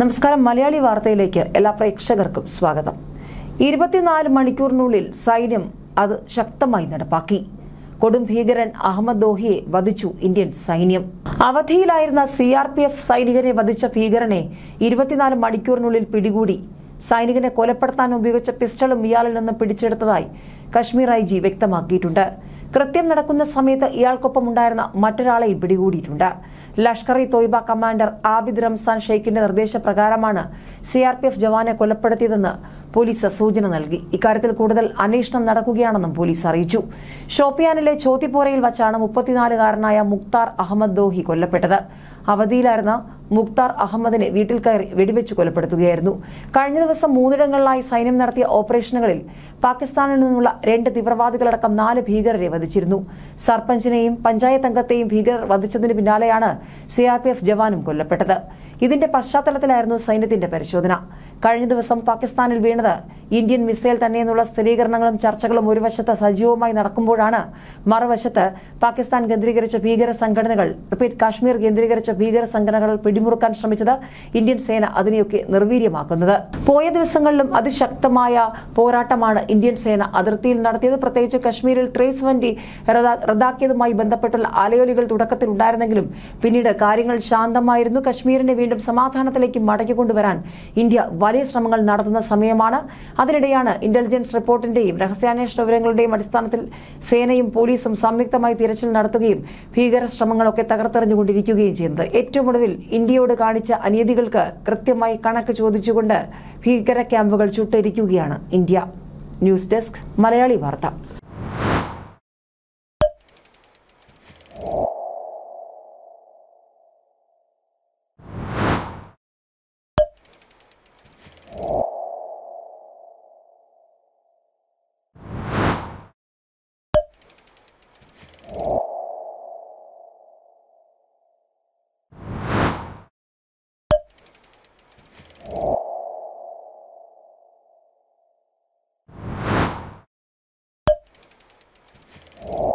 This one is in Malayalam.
നമസ്കാരം. മലയാളി വാർത്തയിലേക്ക് എല്ലാ പ്രേക്ഷകർക്കും സ്വാഗതം. ഇരുപത്തിനാല് മണിക്കൂറിനുള്ളിൽ സൈന്യം അത് ശക്തമായി നടപ്പാക്കി. കൊടും ഭീകരൻ അഹമ്മദ് ദോഹിയെ വധിച്ചു ഇന്ത്യൻ സൈന്യം. അവധിയിലായിരുന്ന സി ആർ പി എഫ് സൈനികനെ വധിച്ച ഭീകരനെ ഇരുപത്തിനാല് മണിക്കൂറിനുള്ളിൽ പിടികൂടി. സൈനികനെ കൊലപ്പെടുത്താൻ ഉപയോഗിച്ച പിസ്റ്റളും ഇയാളിൽ നിന്ന് പിടിച്ചെടുത്തതായി കശ്മീർ ഐ ജി വ്യക്തമാക്കിയിട്ടുണ്ട്. കൃത്യം നടക്കുന്ന സമയത്ത് ഇയാൾക്കൊപ്പം ഉണ്ടായിരുന്ന മറ്റൊരാളെയും പിടികൂടിയിട്ടുണ്ട്. ലഷ്കർ ഇ തോയ്ബ കമാൻഡർ ആബിദ് റംസാൻ ഷെയ്ഖിന്റെ നിർദ്ദേശപ്രകാരമാണ് സി ആർ പി എഫ് ജവാനെ കൊലപ്പെടുത്തിയതെന്ന് പോലീസ് സൂചന നൽകി. ഇക്കാര്യത്തിൽ കൂടുതൽ അന്വേഷണം നടക്കുകയാണെന്നും പോലീസ് അറിയിച്ചു. ഷോപ്പിയാനിലെ ചോത്തിപ്പോരയിൽ വച്ചാണ് മുപ്പത്തിനാലുകാരനായ മുക്താർ അഹമ്മദ് ദോഹി കൊല്ലപ്പെട്ടത്. അവധിയിലായിരുന്ന മുക്താർ അഹമ്മദിനെ വീട്ടിൽ കയറി വെടിവെച്ച് കൊലപ്പെടുത്തുകയായിരുന്നു. കഴിഞ്ഞ ദിവസം മൂന്നിടങ്ങളിലായി സൈന്യം നടത്തിയ ഓപ്പറേഷനുകളിൽ പാകിസ്ഥാനിൽ നിന്നുള്ള രണ്ട് തീവ്രവാദികളടക്കം നാല് ഭീകരരെ വധിച്ചിരുന്നു. സർപഞ്ചിനെയും പഞ്ചായത്ത് അംഗത്തെയും ഭീകരർ വധിച്ചതിന് പിന്നാലെയാണ് സിആർപിഎഫ് ജവാനും കൊല്ലപ്പെട്ടത്. ഇതിന്റെ പശ്ചാത്തലത്തിലായിരുന്നു സൈന്യത്തിന്റെ പരിശോധന. കഴിഞ്ഞ ദിവസം പാകിസ്ഥാനിൽ വീണത് ഇന്ത്യൻ മിസൈൽ തന്നെയെന്നുള്ള സ്ഥിരീകരണങ്ങളും ചർച്ചകളും ഒരു വശത്ത് സജീവമായി നടക്കുമ്പോഴാണ് മറുവശത്ത് പാകിസ്ഥാൻ കേന്ദ്രീകരിച്ച ഭീകര സംഘടനകൾ റിപ്പീറ്റ് കാശ്മീർ കേന്ദ്രീകരിച്ച ഭീകര സംഘടനകൾ പിടിമുറുക്കാൻ ശ്രമിച്ചത് ഇന്ത്യൻ സേന അതിനെയൊക്കെ നിർവീര്യമാക്കുന്നത്. പോയ ദിവസങ്ങളിലും അതിശക്തമായ പോരാട്ടമാണ് ഇന്ത്യൻ സേന അതിർത്തിയിൽ നടത്തിയത്. പ്രത്യേകിച്ച് കശ്മീരിൽ ത്രീ സെവന്റി റദ്ദാക്കിയതുമായി ബന്ധപ്പെട്ടുള്ള അലയോലികൾ തുടക്കത്തിൽ ഉണ്ടായിരുന്നെങ്കിലും പിന്നീട് കാര്യങ്ങൾ ശാന്തമായിരുന്നു. കശ്മീരിനെ വീണ്ടും സമാധാനത്തിലേക്ക് മടക്കിക്കൊണ്ടുവരാൻ ഇന്ത്യ വലിയ ശ്രമങ്ങൾ നടത്തുന്ന സമയമാണ്. അതിനിടെയാണ് ഇന്റലിജൻസ് റിപ്പോർട്ടിന്റെയും രഹസ്യാന്വേഷണ വിവരങ്ങളുടെയും അടിസ്ഥാനത്തിൽ സേനയും പോലീസും സംയുക്തമായി തിരച്ചിൽ നടത്തുകയും ഭീകര ശ്രമങ്ങളൊക്കെ തകർത്തെറിഞ്ഞുകൊണ്ടിരിക്കുകയും ചെയ്യുന്നത് ഏറ്റവും ഒടുവിൽ ഇന്ത്യയോട് കാണിച്ച അനീതികൾക്ക് കൃത്യമായി കണക്ക് ചോദിച്ചുകൊണ്ട് ഭീകര ക്യാമ്പുകൾ ചുട്ടിരിക്കുകയാണ്. ഇന്ത്യ ന്യൂസ് ഡെസ്ക് മലയാളി വാർത്ത. you